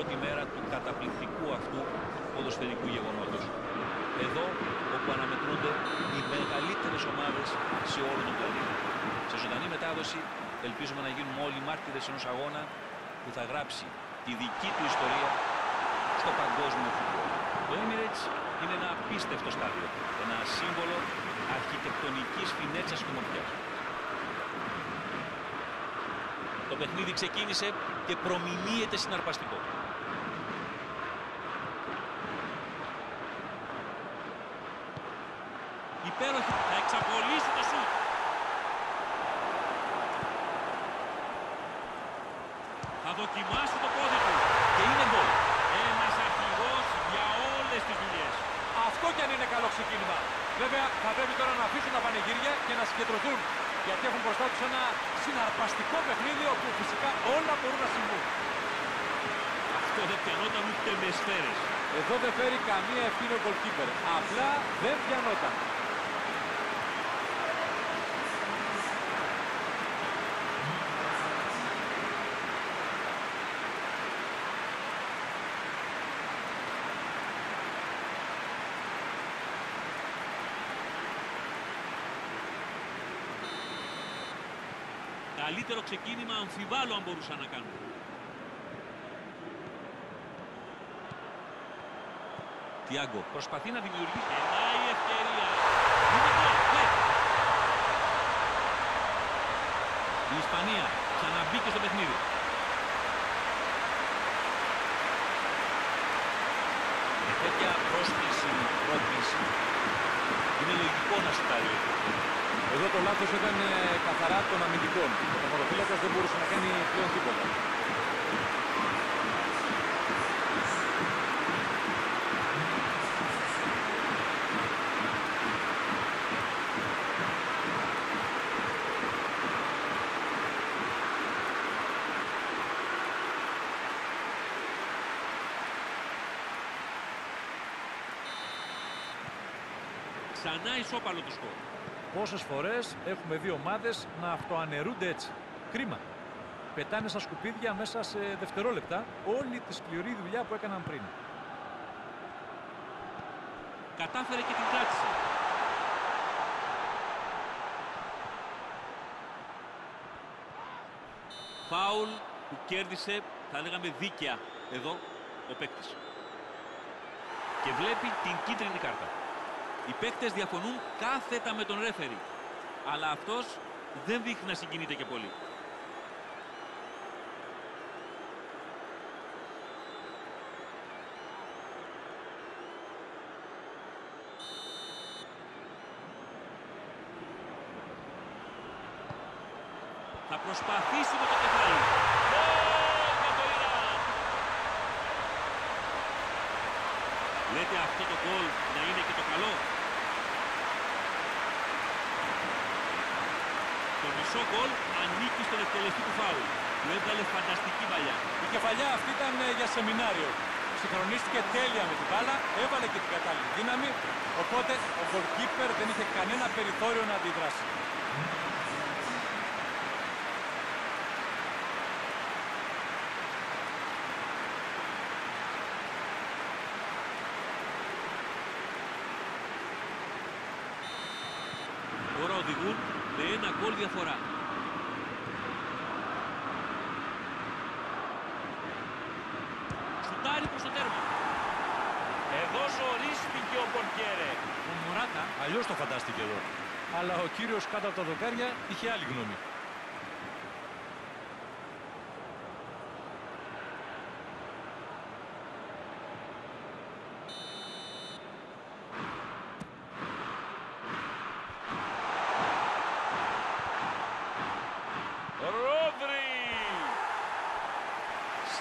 πρώτη μέρα του καταπληκτικού αυτού ποδοσφαιρικού γεγονότος. Εδώ όπου αναμετρούνται οι μεγαλύτερες ομάδες σε όλο τον πλανήτη. Σε ζωντανή μετάδοση ελπίζουμε να γίνουμε όλοι μάρτυρες ενός αγώνα που θα γράψει τη δική του ιστορία στο παγκόσμιο φούτμπολ. Το Emirates είναι ένα απίστευτο στάδιο, ένα σύμβολο αρχιτεκτονικής φινέτσας και ομορφιάς. Το παιχνίδι ξεκίνησε και προμηνύεται συναρπαστικό. Υπέροχη. Θα εξαπολύσει το σουτ. Θα δοκιμάσει το πόδι του. Και είναι γκολ. Ένας αρχηγός για όλες τις δουλειές. Αυτό κι αν είναι καλό ξεκίνημα. Βέβαια θα πρέπει τώρα να αφήσουν τα πανηγύρια και να συγκεντρωθούν. Γιατί έχουν μπροστά τους ένα συναρπαστικό παιχνίδι όπου φυσικά όλα μπορούν να συμβούν. Αυτό δεν πιανόταν ούτε με σφαίρες. Εδώ δεν φέρει καμία ευθύνη ο goalkeeper. Απλά δεν πιανόταν. Καλύτερο ξεκίνημα αμφιβάλλω αν μπορούσαν να κάνουν. Τιάγκο προσπαθεί να δημιουργήσει. Περνάει η ευκαιρία. Είναι γκολ. Ναι. Η Ισπανία ξαναμπήκε στο παιχνίδι. Με τέτοια πρόσκληση, πρόκληση, είναι λογικό να σουτάρει. Εδώ το λάθος ήταν ε, καθαρά των αμυντικών. Ο τερματοφύλακας δεν μπορούσε να κάνει πλέον τίποτα. Ξανά ισόπαλο το σκορ. Πόσες φορές έχουμε δει ομάδες να αυτοαναιρούνται έτσι. Κρίμα. Πετάνε στα σκουπίδια μέσα σε δευτερόλεπτα όλη τη σκληρή δουλειά που έκαναν πριν. Κατάφερε και την κράτησε. Φάουλ που κέρδισε, θα λέγαμε δίκαια εδώ, ο παίκτης. Και βλέπει την κίτρινη κάρτα. Οι παίκτες διαφωνούν κάθετα με τον ρέφερη. Αλλά αυτός δεν δείχνει να συγκινείται και πολύ. Θα προσπαθήσει με το κεφάλι. Γκολ για το Ιράν. Λέτε αυτό το γκολ να είναι και το καλό; Μισό γκολ ανήκει στον εκτελεστή του φάουλ. Του έβγαλε φανταστική παλιά. Η κεφαλιά αυτή ήταν ε, για σεμινάριο. Συγχρονίστηκε τέλεια με την μπάλα, έβαλε και την κατάλληλη δύναμη, οπότε ο goalkeeper δεν είχε κανένα περιθώριο να αντιδράσει. Τώρα οδηγούν με ένα γκολ διαφορά. Σουτάρει προς το τέρμα. Εδώ ζορίστηκε ο Πορκέρε. Ο Μωράτα αλλιώς το φαντάστηκε εδώ. Αλλά ο κύριος κάτω από τα δοκάρια είχε άλλη γνώμη.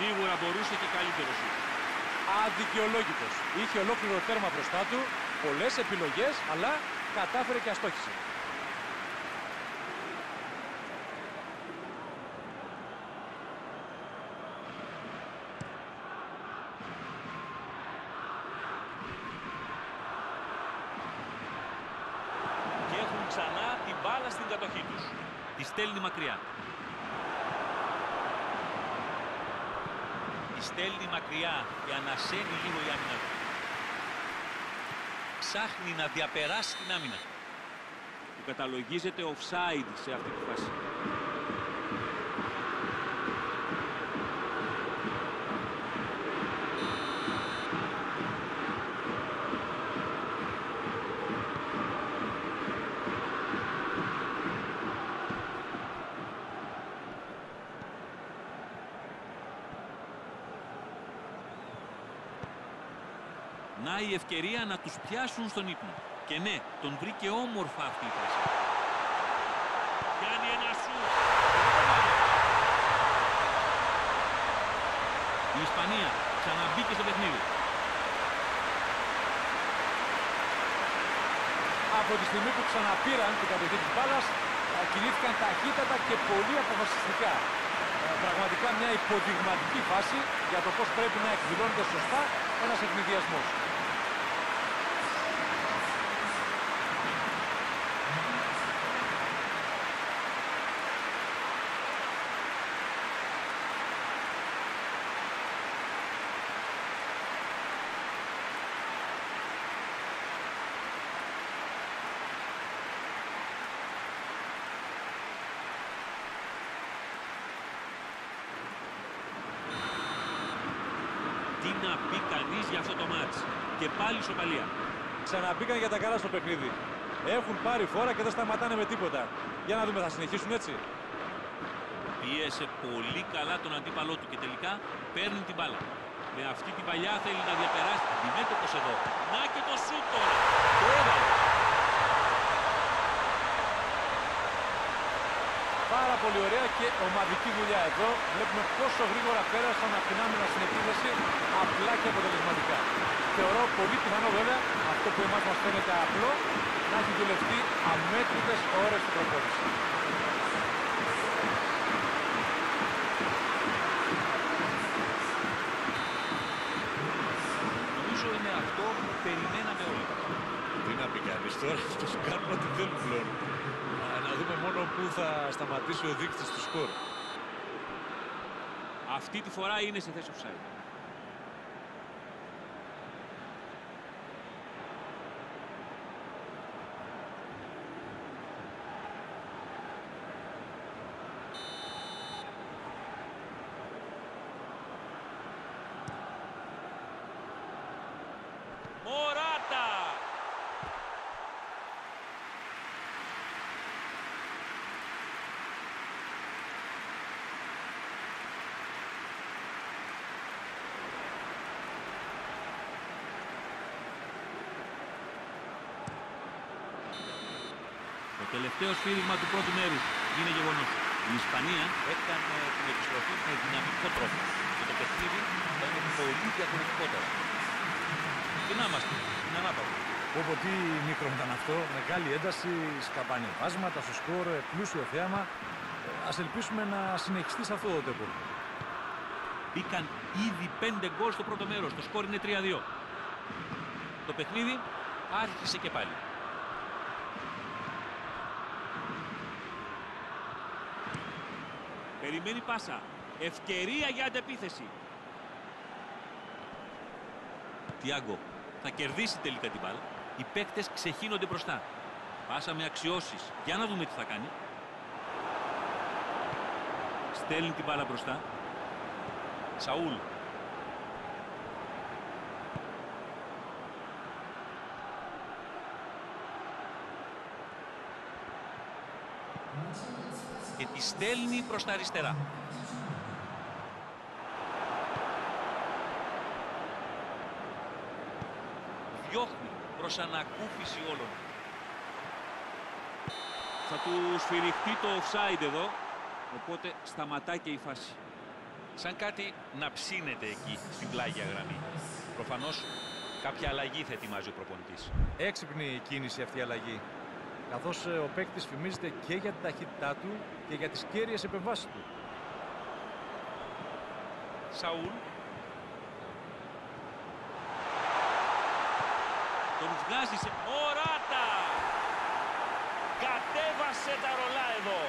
Σίγουρα μπορούσε και καλύτερος σου. Αδικαιολόγητος. Είχε ολόκληρο τέρμα μπροστά του, πολλές επιλογές, αλλά κατάφερε και αστόχησε. Και έχουν ξανά την μπάλα στην κατοχή τους. Τη στέλνει μακριά. Τη στέλνει μακριά και ανασένει λίγο η άμυνα του. Ψάχνει να διαπεράσει την άμυνα. Του καταλογίζεται offside σε αυτή τη φάση. Να η ευκαιρία να τους πιάσουν στον ύπνο. Και ναι, τον βρήκε όμορφα αυτή η φάση. Κάνει ένα σου. Η Ισπανία ξαναμπήκε στο παιχνίδι. Από τη στιγμή που ξαναπήραν την κατοχή της μπάλας, ε, κινήθηκαν ταχύτατα και πολύ αποφασιστικά. Ε, Πραγματικά μια υποδειγματική φάση για το πώς πρέπει να εκδηλώνεται σωστά ένας ευνηδιασμός. Να πει κανείς για αυτό το μάτς. Και πάλι σοπαλία. Ξαναμπήκαν για τα καλά στο παιχνίδι. Έχουν πάρει φόρα και δεν σταματάνε με τίποτα. Για να δούμε, θα συνεχίσουν έτσι. Πίεσε πολύ καλά τον αντίπαλό του και τελικά παίρνει την μπάλα. Με αυτή την παλιά θέλει να διαπεράσει. Αντιμέτωπος εδώ. Να και το σούτ τώρα. Το έβαλε. Πάρα πολύ ωραία και ομαδική δουλειά εδώ. Βλέπουμε πόσο γρήγορα πέρασαν από την άμυνα στην επίθεση, απλά και αποτελεσματικά. Θεωρώ πολύ πιθανό βέβαια, αυτό που εμάς μας φαίνεται απλό, να έχει δουλευτεί αμέτρητες ώρες στην προπόνησης. Νομίζω είναι αυτό που περιμέναμε όλοι. Τι να πει κανείς τώρα, τους κάνουν ό,τι θέλουν πλέον. Να δούμε μόνο πού θα σταματήσει ο δείκτης του σκορ. Αυτή τη φορά είναι σε θέση offside. Μωράτα! Το τελευταίο σφύριγμα του πρώτου μέρους είναι γεγονός. Η Ισπανία έκανε την επιστροφή με δυναμικό τρόπο. Και το παιχνίδι θα είναι πολύ διαφορετικότερο. Τι να είμαστε, είναι ανάπαυλο. Όπω τι μικρό ήταν αυτό, μεγάλη ένταση, σκαμπανεβάσματα στο σκορ, πλούσιο θέαμα. Ας ελπίσουμε να συνεχιστεί σε αυτό το τέπο. Μπήκαν ήδη 5 γκολ στο πρώτο μέρος. Το σκορ είναι 3-2. Το παιχνίδι άρχισε και πάλι. Περιμένει πάσα. Ευκαιρία για αντεπίθεση. Τιάγκο θα κερδίσει τελικά την μπάλα. Οι παίκτες ξεχύνονται μπροστά. Πάσα με αξιώσεις. Για να δούμε τι θα κάνει. Στέλνει την μπάλα μπροστά. Σαούλ. Τη στέλνει προς τα αριστερά. Διώχνει προς ανακούφιση όλων. Θα τους σφυριχτεί το offside εδώ, οπότε σταματάει και η φάση. Σαν κάτι να ψήνεται εκεί στην πλάγια γραμμή. Προφανώς κάποια αλλαγή θα ετοιμάζει ο προπονητής. Έξυπνη η κίνηση αυτή η αλλαγή. Καθώς ε, ο παίκτης φημίζεται και για την ταχύτητά του και για τις κέρυες επεμβάσεις του. Σαούλ. Τον βγάζει σε... Μωράτα! Κατέβασε τα ρολά εδώ.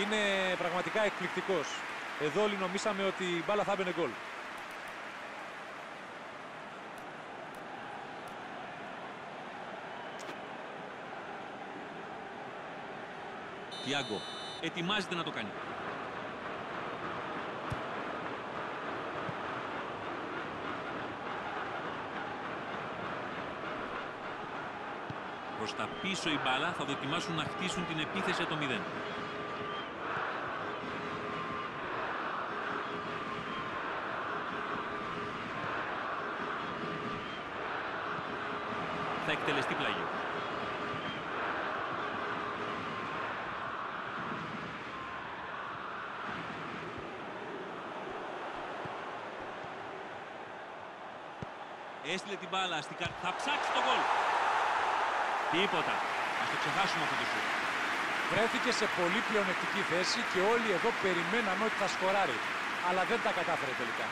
Είναι πραγματικά εκπληκτικός. Εδώ όλοι νομίσαμε ότι η μπάλα θα έμπαινε γκολ. Θιάγκο ετοιμάζεται να το κάνει. Προς τα πίσω η μπάλα θα δοκιμάσουν να χτίσουν την επίθεση το 0. Θα εκτελεστεί πλαγίο. Έστειλε την μπάλα, θα ψάξει το γκολ. Τίποτα. Ας το ξεχάσουμε αυτό το σου. Βρέθηκε σε πολύ πλεονεκτική θέση και όλοι εδώ περιμέναν ότι θα σκοράρει. Αλλά δεν τα κατάφερε τελικά.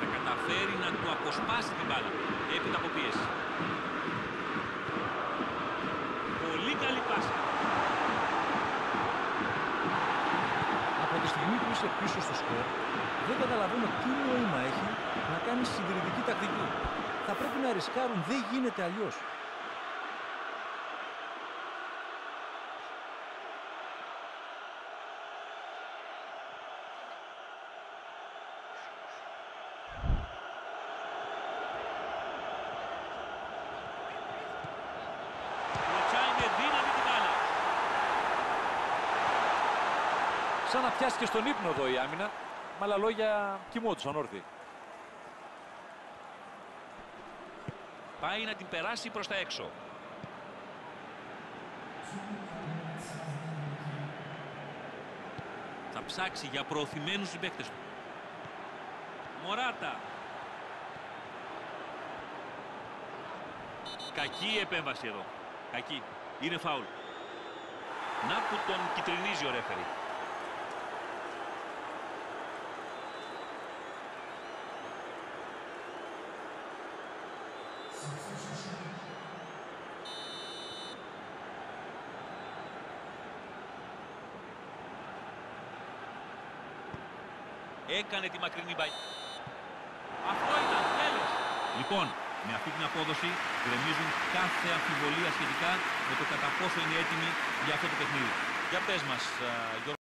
Θα καταφέρει να του αποσπάσει την μπάλα. Έπειτα από πίεση. Πολύ καλή πάση. Από τη στιγμή που είσαι πίσω στο σκορ, δεν καταλαβαίνω τι νόημα έχει να κάνεις συντηρητική τακτική. Θα πρέπει να ρισκάρουν, δεν γίνεται αλλιώς. Κλωτσάει με δύναμη την μπάλα. Σαν να πιάσει και στον ύπνο εδώ η άμυνα. Με άλλα λόγια κοιμόντουσαν όρθιοι. Πάει να την περάσει προς τα έξω. Θα ψάξει για προωθημένους συμπαίκτες του. Μωράτα. Κακή επέμβαση εδώ. Κακή. Είναι φάουλ. Να που τον κυτρινίζει ο ρέφερη. Έκανε τη μακρινή μπαϊ. Αυτό ήταν. Τέλος. Λοιπόν, με αυτή την απόδοση γκρεμίζουν κάθε αμφιβολία σχετικά με το κατά πόσο είναι έτοιμοι για αυτό το παιχνίδι. Για πες μας, α, Γιώργο.